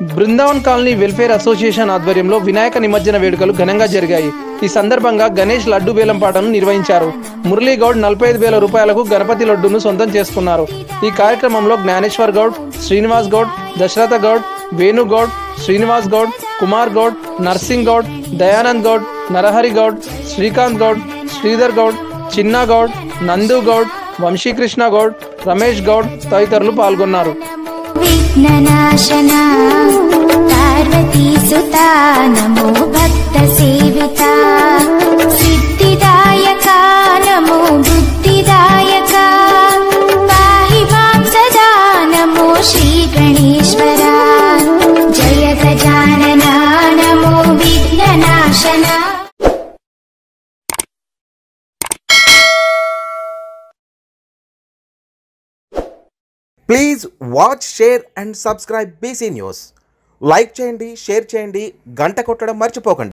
Brindavan colony welfare association ఆధ్వర్యంలో వినాయక నిమజ్జన వేడుకలు ఘనంగా జరిగాయి. ఈ సందర్భంగా గణేష్ లడ్డు బేలం పాటను నిర్వహించారు. మురళీగౌడ్ నలభై ఐదు వేల రూపాయలకు గణపతి లడ్డును సొంతం చేసుకున్నారు. ఈ కార్యక్రమంలో జ్ఞానేశ్వర్ గౌడ్ శ్రీనివాస్ గౌడ్ దశరథ గౌడ్ వేణుగౌడ్ శ్రీనివాస్ గౌడ్ కుమార్ గౌడ్ నర్సింగ్ గౌడ్ దయానంద్ గౌడ్ నరహరి గౌడ్ శ్రీకాంత్ గౌడ్ శ్రీధర్ గౌడ్ చిన్నా గౌడ్ నందు గౌడ్ వంశీకృష్ణ గౌడ్ రమేష్ గౌడ్ తదితరులు పాల్గొన్నారు. విఘ్ననాశనా सेविता नमो भक्त सेविता सिद्धिदायका नमो बुद्धिदायका सदा नमो जय गजानना नमो विघ्ननाशना Please watch, share and subscribe BC News. Like చేయండి షేర్ చేయండి గంట కొట్టడం మర్చిపోకండి.